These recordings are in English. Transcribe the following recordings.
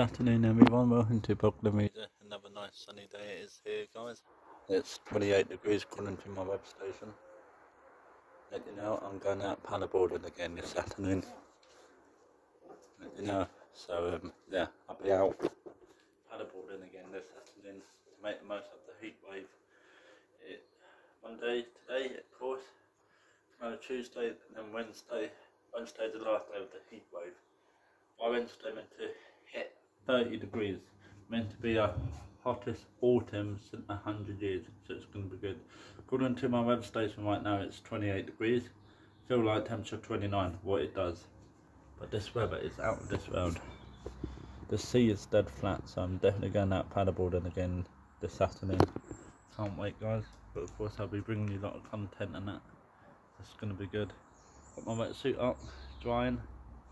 afternoon everyone, welcome to Bognor Regis. Another nice sunny day it is here guys. It's 28 degrees according to my web station. Let you know I'm going out paddleboarding again this afternoon. Let you know. So um, yeah, I'll be out paddleboarding again this afternoon to make the most of the heat wave. It, Monday today of course, tomorrow Tuesday and then Wednesday. Wednesday the last day of the heat wave. By Wednesday meant to 30 degrees. Meant to be a hottest autumn since 100 years, so it's going to be good. According to my web station right now, it's 28 degrees. Feel like temperature 29, what it does. But this weather is out of this world. The sea is dead flat, so I'm definitely going out paddleboarding again this afternoon. Can't wait, guys. But of course, I'll be bringing you a lot of content and that. It's going to be good. Got my wetsuit up, drying.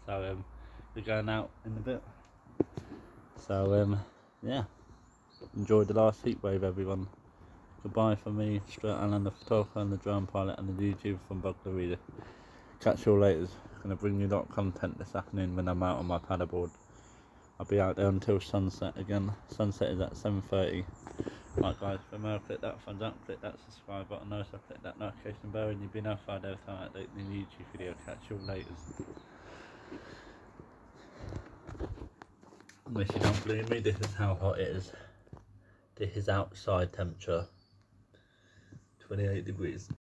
So um, we're going out in a bit. So um, yeah, enjoy the last heat wave, everyone. Goodbye from me, Stuart Allan, the photographer and the drone pilot, and the YouTube from Bognor Regis. Catch you all later. Gonna bring you lot content this afternoon when I'm out on my paddleboard. I'll be out there until sunset again. Sunset is at 7.30. Right guys, remember click that thumbs up, click that subscribe button also, click that notification bell and you'll be notified every time I update the YouTube video. Catch you all later. Unless you don't believe me, this is how hot it is. This is outside temperature. 28 degrees.